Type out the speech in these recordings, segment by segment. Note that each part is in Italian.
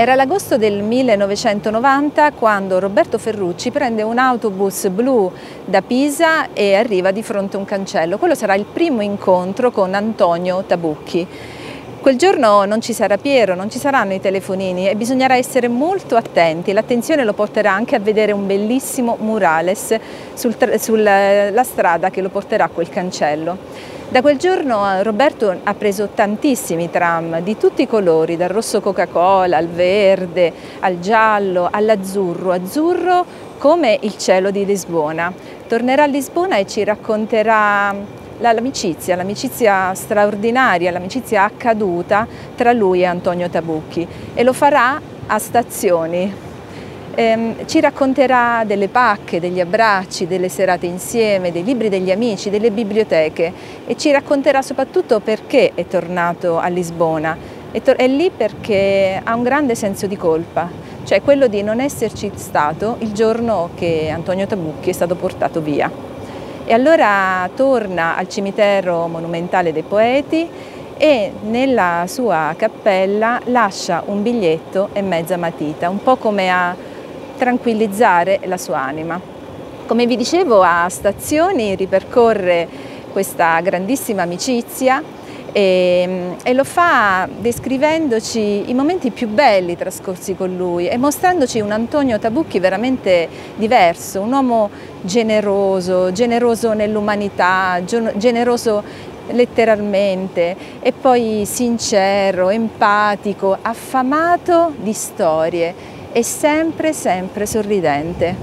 Era l'agosto del 1990 quando Roberto Ferrucci prende un autobus blu da Pisa e arriva di fronte a un cancello. Quello sarà il primo incontro con Antonio Tabucchi. Quel giorno non ci sarà Piero, non ci saranno i telefonini e bisognerà essere molto attenti. L'attenzione lo porterà anche a vedere un bellissimo murales sulla sul, strada che lo porterà a quel cancello. Da quel giorno eh, Roberto ha preso tantissimi tram di tutti i colori, dal rosso Coca-Cola al verde, al giallo, all'azzurro, azzurro come il cielo di Lisbona. Tornerà a Lisbona e ci racconterà l'amicizia, l'amicizia straordinaria, l'amicizia accaduta tra lui e Antonio Tabucchi. E lo farà a stazioni, ehm, ci racconterà delle pacche, degli abbracci, delle serate insieme, dei libri degli amici, delle biblioteche e ci racconterà soprattutto perché è tornato a Lisbona. È, è lì perché ha un grande senso di colpa, cioè quello di non esserci stato il giorno che Antonio Tabucchi è stato portato via. E allora torna al cimitero monumentale dei poeti e nella sua cappella lascia un biglietto e mezza matita, un po' come a tranquillizzare la sua anima. Come vi dicevo a Stazioni ripercorre questa grandissima amicizia e, e, lo fa descrivendoci i momenti più belli trascorsi con lui e mostrandoci un Antonio Tabucchi veramente diverso, un uomo generoso, generoso nell'umanità, generoso letteralmente e poi sincero, empatico, affamato di storie e sempre, sempre sorridente.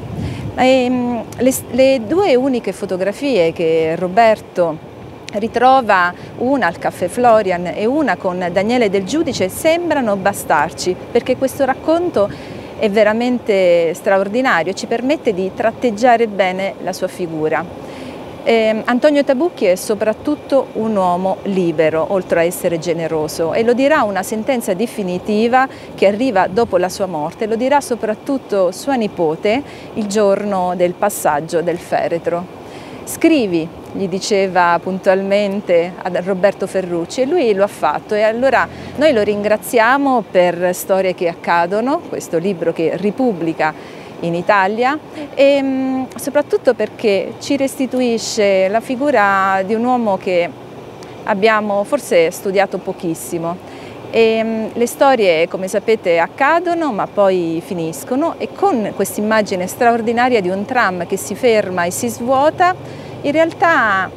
E, ehm, le, le due uniche fotografie che Roberto ritrova una al Caffè Florian e una con Daniele Del Giudice sembrano bastarci perché questo racconto è veramente straordinario, ci permette di tratteggiare bene la sua figura. Eh, Antonio Tabucchi è soprattutto un uomo libero, oltre a essere generoso, e lo dirà una sentenza definitiva che arriva dopo la sua morte, lo dirà soprattutto sua nipote il giorno del passaggio del feretro. Scrivi, gli diceva puntualmente a Roberto Ferrucci e lui lo ha fatto e allora noi lo ringraziamo per Storie che accadono, questo libro che ripubblica in Italia e mm, soprattutto perché ci restituisce la figura di un uomo che abbiamo forse studiato pochissimo. E mm, le storie, come sapete, accadono ma poi finiscono e con questa immagine straordinaria di un tram che si ferma e si svuota, in realtà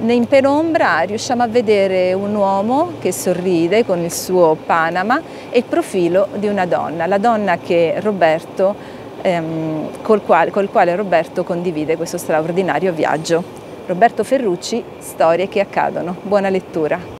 in penombra riusciamo a vedere un uomo che sorride con il suo Panama e il profilo di una donna, la donna che Roberto ehm, col, quale, col quale Roberto condivide questo straordinario viaggio. Roberto Ferrucci, Storie che accadono. Buona lettura.